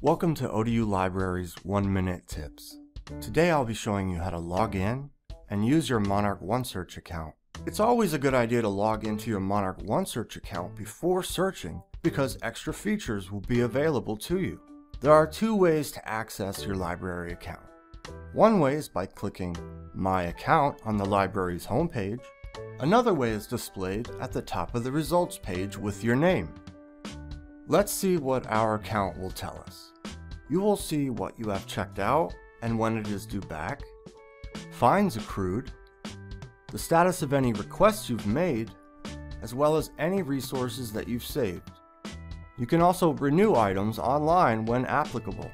Welcome to ODU Library's 1 Minute Tips. Today I'll be showing you how to log in and use your Monarch OneSearch account. It's always a good idea to log into your Monarch OneSearch account before searching because extra features will be available to you. There are two ways to access your library account. One way is by clicking My Account on the library's homepage. Another way is displayed at the top of the results page with your name. Let's see what our account will tell us. You will see what you have checked out and when it is due back, fines accrued, the status of any requests you've made, as well as any resources that you've saved. You can also renew items online when applicable.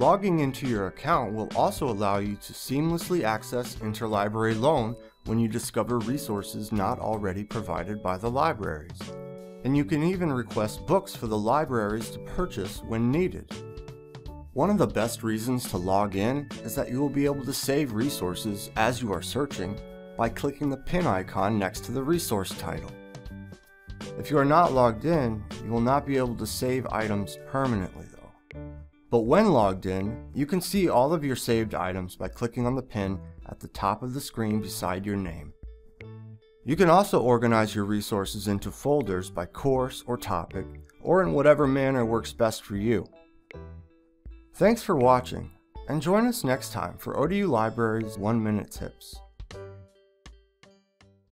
Logging into your account will also allow you to seamlessly access interlibrary loan when you discover resources not already provided by the libraries and you can even request books for the libraries to purchase when needed. One of the best reasons to log in is that you will be able to save resources as you are searching by clicking the pin icon next to the resource title. If you are not logged in, you will not be able to save items permanently though. But when logged in, you can see all of your saved items by clicking on the pin at the top of the screen beside your name. You can also organize your resources into folders by course or topic, or in whatever manner works best for you. Thanks for watching, and join us next time for ODU Library's 1 Minute Tips.